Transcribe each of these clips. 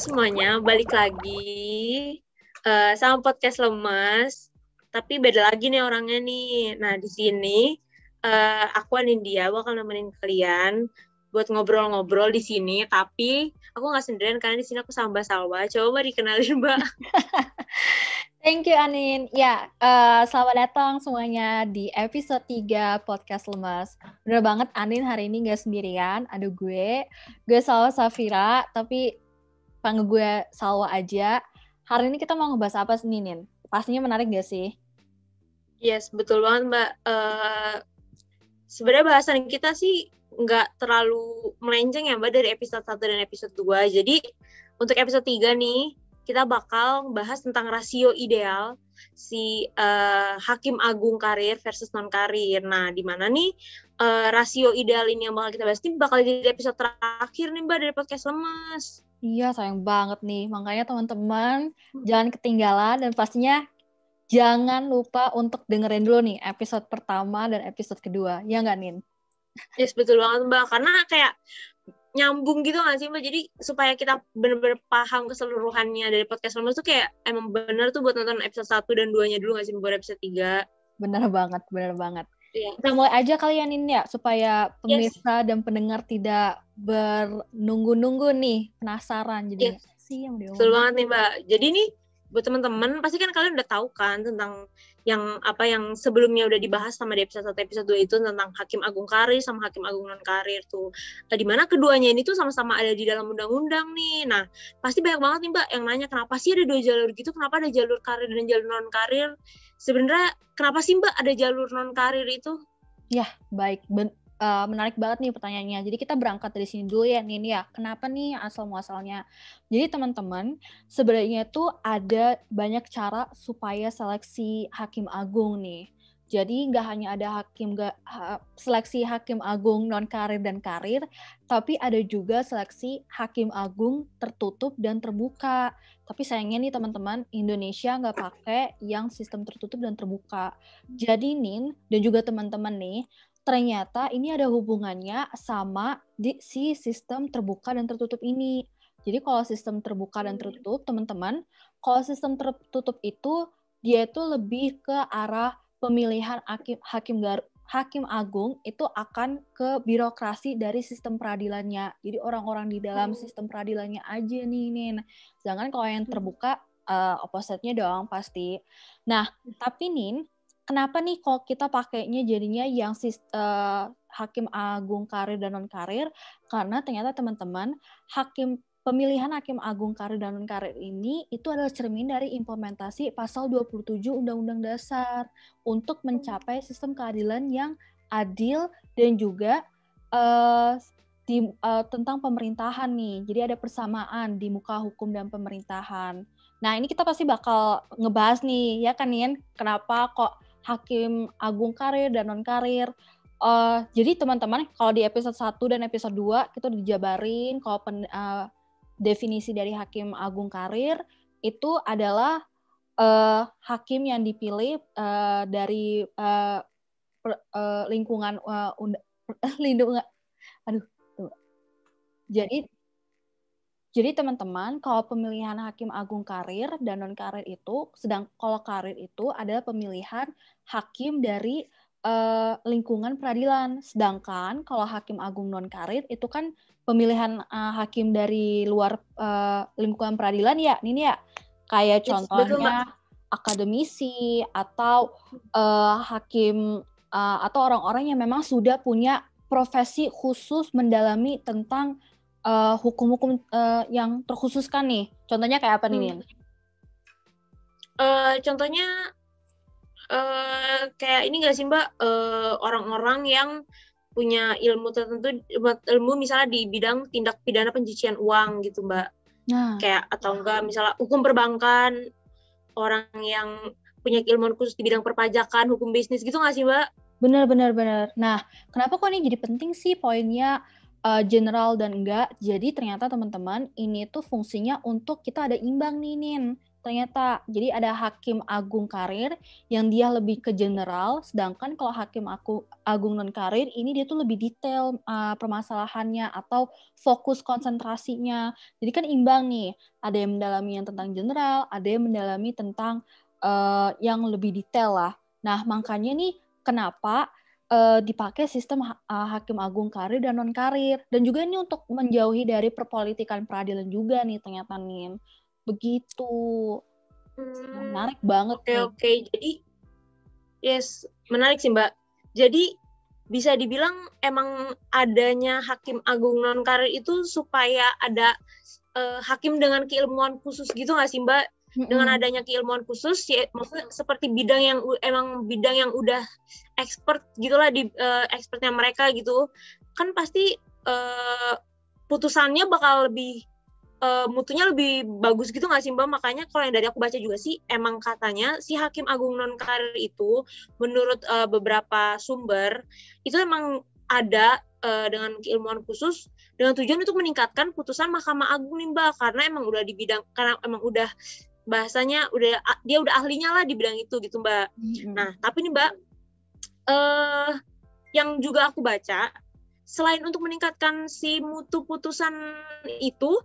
semuanya, balik lagi uh, sama podcast lemas. Tapi beda lagi nih orangnya nih. Nah di sini uh, aku Anindya bakal nemenin kalian buat ngobrol-ngobrol di sini. Tapi aku nggak sendirian karena di sini aku sama Mbak Salwa. Coba dikenalin Mbak. Thank you Anin. Ya, uh, selamat datang semuanya di episode 3 Podcast Lemas. Bener banget Anin hari ini gak sendirian, ada gue. Gue Salwa Safira, tapi panggil gue Salwa aja. Hari ini kita mau ngebahas apa sih Ninin? Pastinya menarik gak sih? Yes, betul banget Mbak. Uh, Sebenarnya bahasan kita sih nggak terlalu melenceng ya Mbak dari episode 1 dan episode 2. Jadi untuk episode 3 nih, kita bakal bahas tentang rasio ideal si uh, hakim agung karir versus non karir. Nah, di mana nih uh, rasio ideal ini yang bakal kita bahas ini bakal jadi episode terakhir nih Mbak dari podcast Lemas. Iya, sayang banget nih. Makanya teman-teman hmm. jangan ketinggalan dan pastinya jangan lupa untuk dengerin dulu nih episode pertama dan episode kedua. Ya nggak, Nin? Yes, betul banget, Mbak. Karena kayak nyambung gitu gak sih mbak jadi supaya kita bener-bener paham keseluruhannya dari podcast Lemas tuh kayak emang bener tuh buat nonton episode 1 dan 2 nya dulu gak sih buat episode 3 bener banget bener banget yeah. kita mulai aja kalian ini ya supaya pemirsa yes. dan pendengar tidak bernunggu-nunggu nih penasaran jadi yes. sih yang Betul banget nih mbak jadi nih buat teman-teman pasti kan kalian udah tahu kan tentang yang apa yang sebelumnya udah dibahas sama di episode 1 episode 2 itu tentang hakim agung karir sama hakim agung non karir tuh. Nah, di mana keduanya ini tuh sama-sama ada di dalam undang-undang nih. Nah, pasti banyak banget nih Mbak yang nanya kenapa sih ada dua jalur gitu? Kenapa ada jalur karir dan jalur non karir? Sebenarnya kenapa sih Mbak ada jalur non karir itu? Ya, baik. Ben uh, menarik banget nih pertanyaannya. Jadi kita berangkat dari sini dulu ya, Nin ya. Kenapa nih asal muasalnya? Jadi teman-teman, sebenarnya tuh ada banyak cara supaya seleksi hakim agung nih. Jadi nggak hanya ada hakim gak, ha, seleksi hakim agung non karir dan karir, tapi ada juga seleksi hakim agung tertutup dan terbuka. Tapi sayangnya nih teman-teman, Indonesia nggak pakai yang sistem tertutup dan terbuka. Jadi Nin dan juga teman-teman nih, ternyata ini ada hubungannya sama di si sistem terbuka dan tertutup ini. Jadi kalau sistem terbuka dan hmm. tertutup, teman-teman, kalau sistem tertutup itu dia itu lebih ke arah pemilihan hakim hakim gar, hakim agung itu akan ke birokrasi dari sistem peradilannya. Jadi orang-orang di dalam hmm. sistem peradilannya aja nih, Nin. Sedangkan kalau yang hmm. terbuka uh, opposite-nya dong pasti. Nah, tapi Nin, kenapa nih kok kita pakainya jadinya yang uh, hakim agung karir dan non karir karena ternyata teman-teman hakim pemilihan hakim agung karir dan non karir ini itu adalah cermin dari implementasi pasal 27 Undang-Undang Dasar untuk mencapai sistem keadilan yang adil dan juga uh, di, uh, tentang pemerintahan nih. Jadi ada persamaan di muka hukum dan pemerintahan. Nah, ini kita pasti bakal ngebahas nih, ya kan Ian, kenapa kok hakim agung karir dan non karir. Uh, jadi teman-teman kalau di episode 1 dan episode 2 kita dijabarin kalau pen, uh, definisi dari hakim agung karir itu adalah uh, hakim yang dipilih uh, dari uh, per, uh, lingkungan uh, lindungan aduh tuh. jadi jadi teman-teman, kalau pemilihan hakim agung karir dan non karir itu, sedang kalau karir itu adalah pemilihan hakim dari uh, lingkungan peradilan. Sedangkan kalau hakim agung non karir itu kan pemilihan uh, hakim dari luar uh, lingkungan peradilan ya, ini ya. Kayak contohnya akademisi atau uh, hakim uh, atau orang-orang yang memang sudah punya profesi khusus mendalami tentang uh, hukum-hukum uh, yang terkhususkan nih? Contohnya kayak apa nih, hmm. Uh, contohnya uh, kayak ini nggak sih Mbak uh, orang-orang yang punya ilmu tertentu ilmu misalnya di bidang tindak pidana pencucian uang gitu Mbak. Nah. Kayak atau enggak misalnya hukum perbankan orang yang punya ilmu khusus di bidang perpajakan, hukum bisnis gitu nggak sih Mbak? Benar benar benar. Nah, kenapa kok ini jadi penting sih poinnya uh, general dan enggak. Jadi ternyata teman-teman ini tuh fungsinya untuk kita ada imbang nih Nin. ternyata. Jadi ada hakim agung karir yang dia lebih ke general, sedangkan kalau hakim aku, agung non karir ini dia tuh lebih detail uh, permasalahannya atau fokus konsentrasinya. Jadi kan imbang nih, ada yang mendalami yang tentang general, ada yang mendalami tentang uh, yang lebih detail lah. Nah makanya nih kenapa uh, dipakai sistem ha uh, hakim agung karir dan non karir dan juga ini untuk menjauhi dari perpolitikan peradilan juga nih ternyata nih begitu. Hmm, menarik banget oke okay, oke. Okay. jadi yes menarik sih mbak. Jadi bisa dibilang emang adanya hakim agung non karir itu supaya ada uh, hakim dengan keilmuan khusus gitu nggak sih mbak dengan adanya keilmuan khusus ya maksudnya seperti bidang yang emang bidang yang udah expert gitulah di uh, expertnya mereka gitu kan pasti uh, putusannya bakal lebih uh, mutunya lebih bagus gitu nggak sih mbak? Makanya kalau yang dari aku baca juga sih emang katanya si hakim agung non karir itu menurut uh, beberapa sumber itu emang ada uh, dengan keilmuan khusus dengan tujuan untuk meningkatkan putusan Mahkamah Agung nih mbak. Karena emang udah di bidang karena emang udah bahasanya udah dia udah ahlinya lah di bidang itu gitu mbak. Mm-hmm. Nah tapi nih mbak, uh, yang juga aku baca selain untuk meningkatkan si mutu putusan itu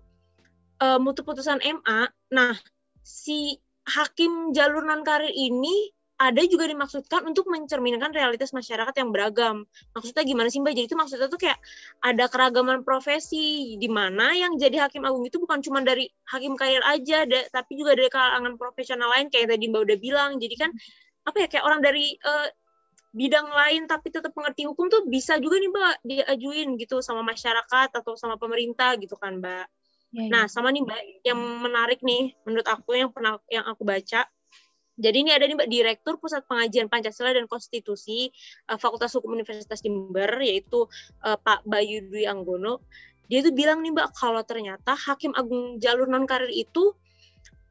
uh, mutu putusan MA, nah si hakim jalur non karir ini ada juga dimaksudkan untuk mencerminkan realitas masyarakat yang beragam. Maksudnya gimana sih Mbak? Jadi itu maksudnya tuh kayak ada keragaman profesi di mana yang jadi hakim agung itu bukan cuma dari hakim karir aja, da, tapi juga dari kalangan profesional lain kayak tadi Mbak udah bilang. Jadi kan apa ya kayak orang dari uh, bidang lain tapi tetap mengerti hukum tuh bisa juga nih Mbak diajuin gitu sama masyarakat atau sama pemerintah gitu kan Mbak. Ya, ya. Nah, sama nih Mbak yang menarik nih menurut aku yang pernah yang aku baca jadi ini ada nih Mbak Direktur Pusat Pengajian Pancasila dan Konstitusi uh, Fakultas Hukum Universitas Jember yaitu uh, Pak Bayu Dwi Anggono. Dia tuh bilang nih Mbak kalau ternyata Hakim Agung jalur non karir itu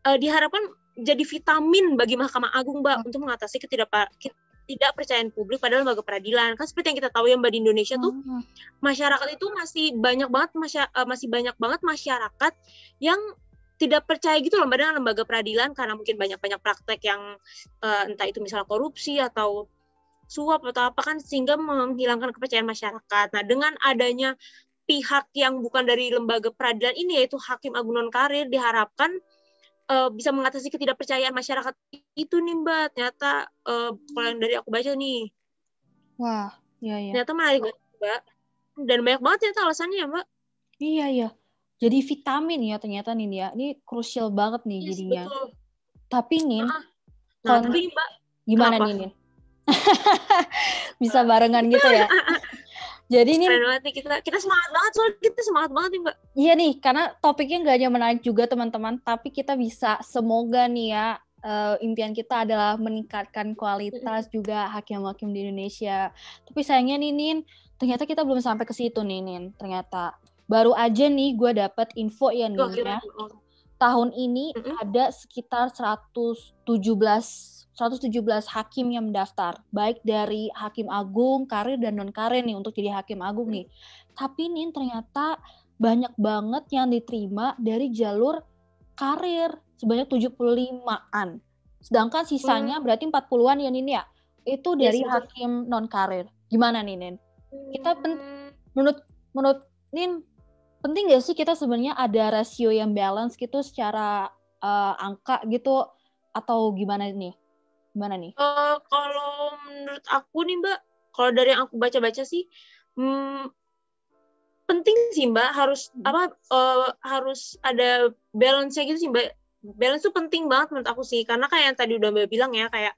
uh, diharapkan jadi vitamin bagi Mahkamah Agung Mbak hmm. untuk mengatasi ketidak tidak percayaan publik pada lembaga peradilan kan seperti yang kita tahu ya mbak di Indonesia tuh hmm. masyarakat itu masih banyak banget masih banyak banget masyarakat yang tidak percaya gitu loh mbak dengan lembaga peradilan karena mungkin banyak-banyak praktek yang uh, entah itu misalnya korupsi atau suap atau apa kan sehingga menghilangkan kepercayaan masyarakat. Nah dengan adanya pihak yang bukan dari lembaga peradilan ini yaitu hakim agung non karir diharapkan uh, bisa mengatasi ketidakpercayaan masyarakat itu nih mbak. Ternyata uh, kalau yang dari aku baca nih. Wah, iya iya. Ternyata menarik mbak. Dan banyak banget ternyata alasannya ya mbak. Iya iya jadi vitamin ya ternyata nih ya ini krusial banget nih yes, jadinya. betul. tapi nih nah, nah tapi mbak gimana nih nih bisa barengan gitu ya? Jadi ini kita kita semangat banget soal kita semangat banget nih mbak. Iya nih karena topiknya nggak hanya menarik juga teman-teman tapi kita bisa semoga nih ya uh, impian kita adalah meningkatkan kualitas juga hakim-hakim di Indonesia. Tapi sayangnya nih Nin, ternyata kita belum sampai ke situ nih Nin. Ternyata baru aja nih gue dapet info ya nih oh, ya. Tahun ini mm -hmm. ada sekitar 117 117 hakim yang mendaftar, baik dari hakim agung, karir dan non karir nih untuk jadi hakim agung nih. Tapi nih ternyata banyak banget yang diterima dari jalur karir sebanyak 75-an. Sedangkan sisanya hmm. berarti 40-an ya Nin ya. Itu dari yes, hakim non karir. Gimana nih Nin? Kita hmm. menurut menurut Nin penting gak sih kita sebenarnya ada rasio yang balance gitu secara uh, angka gitu atau gimana nih? Gimana nih? Uh, kalau menurut aku nih Mbak, kalau dari yang aku baca-baca sih, hmm, penting sih Mbak harus hmm. apa uh, harus ada balance-nya gitu sih Mbak. Balance tuh penting banget menurut aku sih karena kayak yang tadi udah Mbak bilang ya kayak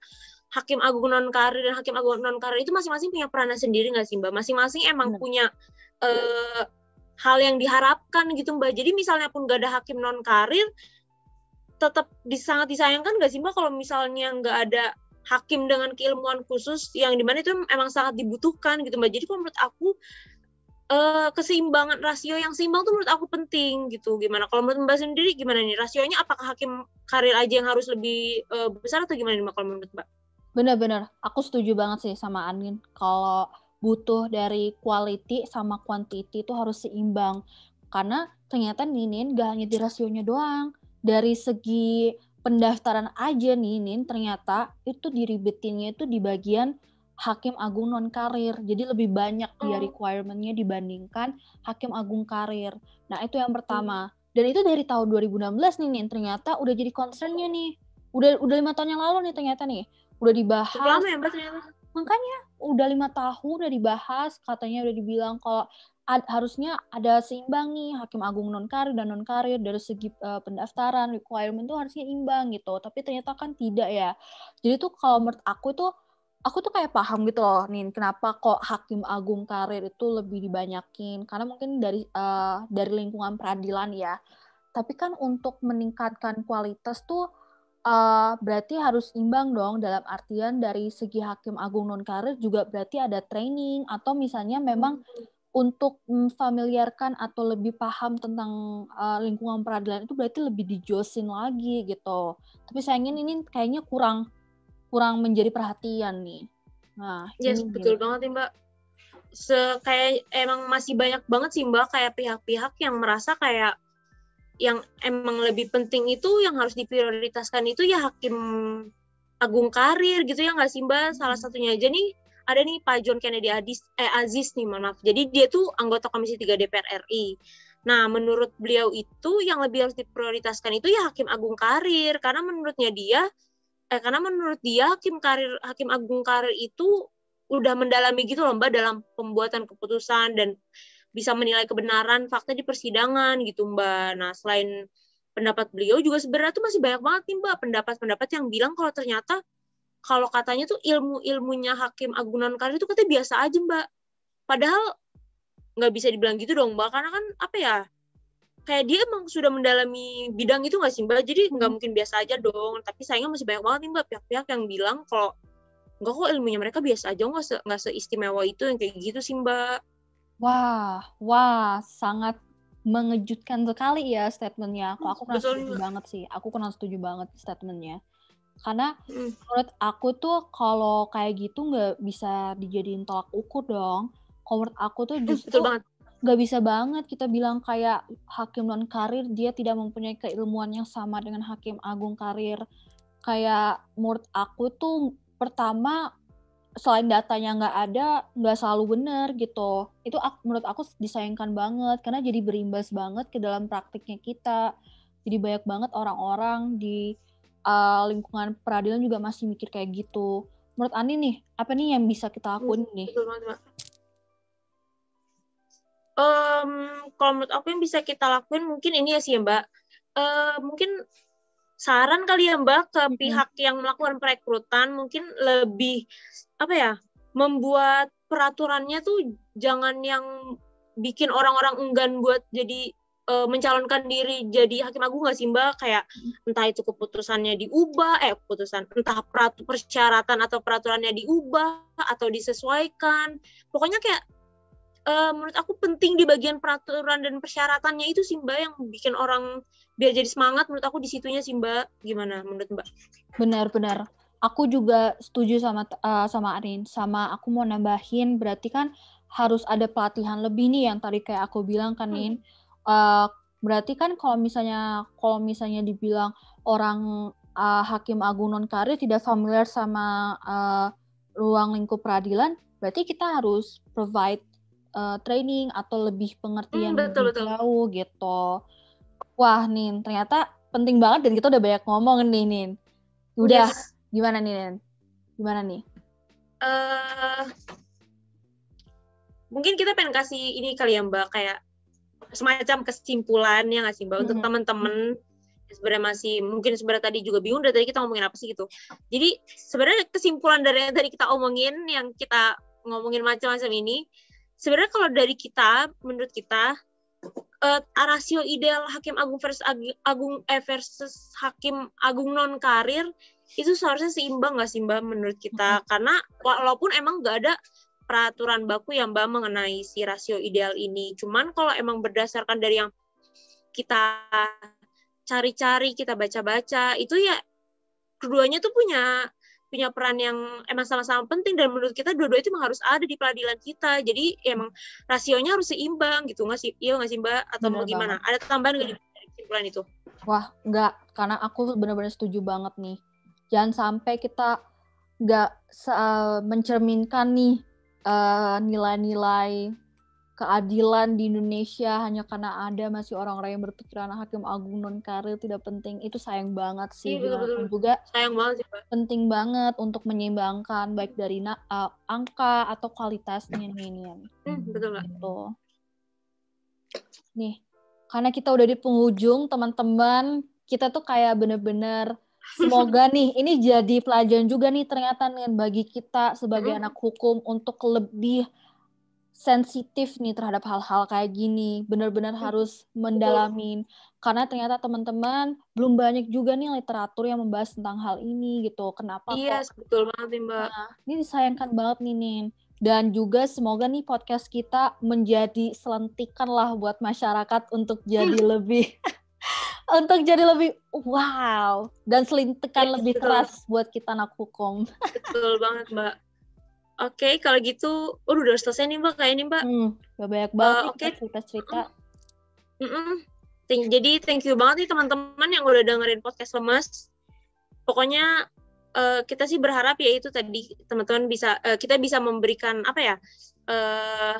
hakim agung non karir dan hakim agung non karir itu masing-masing punya peranan sendiri nggak sih Mbak? Masing-masing emang hmm. punya uh, hal yang diharapkan gitu mbak. Jadi misalnya pun gak ada hakim non karir tetap sangat disayangkan gak sih mbak kalau misalnya nggak ada hakim dengan keilmuan khusus yang di mana itu emang sangat dibutuhkan gitu mbak. Jadi kalau menurut aku uh, keseimbangan rasio yang seimbang tuh menurut aku penting gitu. Gimana? Kalau menurut mbak sendiri gimana nih? Rasionya apakah hakim karir aja yang harus lebih uh, besar atau gimana nih mbak kalau menurut mbak? Benar-benar. Aku setuju banget sih sama Anin. Kalau butuh dari quality sama quantity itu harus seimbang. Karena ternyata Ninin gak hanya di rasionya doang, dari segi pendaftaran aja nih Nin ternyata itu diribetinnya itu di bagian hakim agung non karir. Jadi lebih banyak dia oh. requirementnya dibandingkan hakim agung karir. Nah itu yang pertama. Dan itu dari tahun 2016 nih Nin ternyata udah jadi concernnya nih. Udah udah lima tahun yang lalu nih ternyata nih. Udah dibahas. Lama ya mbak ternyata. Makanya udah lima tahun udah dibahas katanya udah dibilang kalau ad, harusnya ada seimbang nih hakim agung non karir dan non karir dari segi uh, pendaftaran requirement tuh harusnya imbang gitu. Tapi ternyata kan tidak ya. Jadi tuh kalau menurut aku tuh aku tuh kayak paham gitu loh nih kenapa kok hakim agung karir itu lebih dibanyakin. Karena mungkin dari uh, dari lingkungan peradilan ya. Tapi kan untuk meningkatkan kualitas tuh uh, berarti harus imbang dong dalam artian dari segi hakim agung non karir juga berarti ada training atau misalnya memang untuk memfamiliarkan atau lebih paham tentang uh, lingkungan peradilan itu berarti lebih dijosin lagi gitu. Tapi sayangnya ini kayaknya kurang kurang menjadi perhatian nih. Nah, yes, ini betul gini. banget nih Mbak. Se kayak emang masih banyak banget sih Mbak kayak pihak-pihak yang merasa kayak yang emang lebih penting itu yang harus diprioritaskan itu ya hakim agung karir gitu ya nggak sih Mbak? Salah satunya aja nih ada nih Pak John Kennedy Aziz, eh, Aziz nih maaf. Jadi dia tuh anggota Komisi 3 DPR RI. Nah, menurut beliau itu yang lebih harus diprioritaskan itu ya Hakim Agung Karir karena menurutnya dia eh karena menurut dia Hakim Karir Hakim Agung Karir itu udah mendalami gitu loh Mbak dalam pembuatan keputusan dan bisa menilai kebenaran fakta di persidangan gitu Mbak. Nah, selain pendapat beliau juga sebenarnya tuh masih banyak banget nih Mbak pendapat-pendapat yang bilang kalau ternyata kalau katanya tuh ilmu-ilmunya hakim agunan karir itu katanya biasa aja mbak. Padahal nggak bisa dibilang gitu dong mbak karena kan apa ya kayak dia emang sudah mendalami bidang itu nggak sih mbak? Jadi nggak mungkin biasa aja dong. Tapi sayangnya masih banyak banget nih mbak pihak-pihak yang bilang kalau nggak kok ilmunya mereka biasa aja nggak se nggak seistimewa itu yang kayak gitu sih mbak wah wah sangat mengejutkan sekali ya statementnya aku aku kurang setuju banget sih aku kurang setuju banget statementnya karena hmm. menurut aku tuh kalau kayak gitu nggak bisa dijadiin tolak ukur dong. Kalau menurut aku tuh hmm, justru nggak bisa banget kita bilang kayak hakim non karir dia tidak mempunyai keilmuan yang sama dengan hakim agung karir. Kayak menurut aku tuh pertama selain datanya nggak ada nggak selalu benar gitu itu aku, menurut aku disayangkan banget karena jadi berimbas banget ke dalam praktiknya kita jadi banyak banget orang-orang di uh, lingkungan peradilan juga masih mikir kayak gitu. Menurut Ani nih, apa nih yang bisa kita lakuin hmm, nih? Betul banget, Um, kalau menurut aku yang bisa kita lakuin mungkin ini ya sih Mbak. Uh, mungkin saran kali ya Mbak ke hmm. pihak yang melakukan perekrutan mungkin lebih apa ya membuat peraturannya tuh jangan yang bikin orang-orang enggan buat jadi uh, mencalonkan diri jadi hakim agung nggak sih mbak? Kayak entah itu keputusannya diubah eh keputusan entah peratu persyaratan atau peraturannya diubah atau disesuaikan. Pokoknya kayak uh, menurut aku penting di bagian peraturan dan persyaratannya itu sih mbak yang bikin orang biar jadi semangat. Menurut aku di situnya sih mbak. Gimana menurut mbak? Benar-benar aku juga setuju sama uh, sama Arin sama aku mau nambahin berarti kan harus ada pelatihan lebih nih yang tadi kayak aku bilang kan Nin hmm uh, berarti kan kalau misalnya kalau misalnya dibilang orang uh, hakim agung non karir tidak familiar sama uh, ruang lingkup peradilan, berarti kita harus provide uh, training atau lebih pengertian hmm, betul, lebih betul. jauh gitu. Wah, Nin, ternyata penting banget dan kita udah banyak ngomong nih, Nin. Udah, yes. Gimana nih, Nin? Gimana nih? Uh, mungkin kita pengen kasih ini kali ya, Mbak, kayak semacam kesimpulan ya nggak sih mbak untuk mm-hmm. teman-teman sebenarnya masih mungkin sebenarnya tadi juga bingung dari tadi kita ngomongin apa sih gitu jadi sebenarnya kesimpulan dari yang tadi kita omongin yang kita ngomongin macam-macam ini sebenarnya kalau dari kita menurut kita uh, rasio ideal hakim agung versus agung eh, versus hakim agung non karir itu seharusnya seimbang nggak sih mbak menurut kita karena walaupun emang nggak ada peraturan baku yang Mbak mengenai si rasio ideal ini. Cuman kalau emang berdasarkan dari yang kita cari-cari, kita baca-baca, itu ya keduanya tuh punya punya peran yang emang sama-sama penting dan menurut kita dua-dua itu emang harus ada di peradilan kita. Jadi ya emang rasionya harus seimbang gitu nggak sih? Iya nggak sih Mbak? Atau mau gimana? Ada tambahan nggak di kesimpulan itu? Wah, enggak. Karena aku benar-benar setuju banget nih. Jangan sampai kita nggak uh, mencerminkan nih uh, nilai-nilai keadilan di Indonesia hanya karena ada masih orang-orang yang berpikiran hakim agung non karir tidak penting. Itu sayang banget sih. Iya, betul, betul. juga sayang banget sih penting banget untuk menyeimbangkan baik dari uh, angka atau kualitasnya nih nih hmm, betul gitu. nih karena kita udah di penghujung teman-teman kita tuh kayak bener-bener Semoga nih ini jadi pelajaran juga nih ternyata nih bagi kita sebagai anak hukum untuk lebih sensitif nih terhadap hal-hal kayak gini. Benar-benar harus mendalamin karena ternyata teman-teman belum banyak juga nih literatur yang membahas tentang hal ini gitu. Kenapa iya, kok? betul banget nih, Mbak. Nah, ini disayangkan banget nih, Nin. Dan juga semoga nih podcast kita menjadi selentikan lah buat masyarakat untuk jadi lebih untuk jadi lebih wow dan selintikan ya, lebih betul. keras buat kita anak hukum. Betul banget, Mbak. Oke, okay, kalau gitu, uh, udah selesai nih mbak, kayaknya mbak. Hmm, gak banyak banget uh, okay. cerita-cerita. Mm -mm. Jadi thank you banget nih teman-teman yang udah dengerin podcast lemas. Pokoknya uh, kita sih berharap ya itu tadi teman-teman bisa uh, kita bisa memberikan apa ya uh,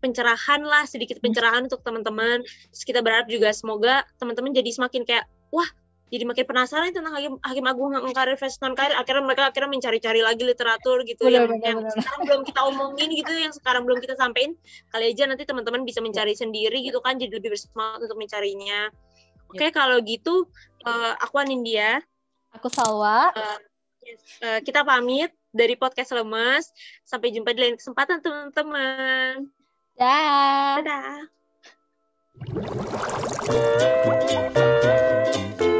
pencerahan lah sedikit pencerahan untuk teman-teman. kita berharap juga semoga teman-teman jadi semakin kayak wah jadi makin penasaran tentang hakim hakim agung yang karir versus non karir akhirnya mereka akhirnya mencari-cari lagi literatur gitu bener, yang, bener, yang bener. sekarang belum kita omongin gitu yang sekarang belum kita sampaikan kali aja nanti teman-teman bisa mencari sendiri gitu kan jadi lebih bersemangat untuk mencarinya. Oke okay, kalau gitu uh, aku Anindya. Aku Salwa. Uh, yes, uh, kita pamit dari podcast lemas sampai jumpa di lain kesempatan teman-teman Dah. Dadah. Thank